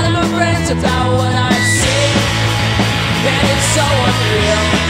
gathered my friends about what I see, and it's so unreal.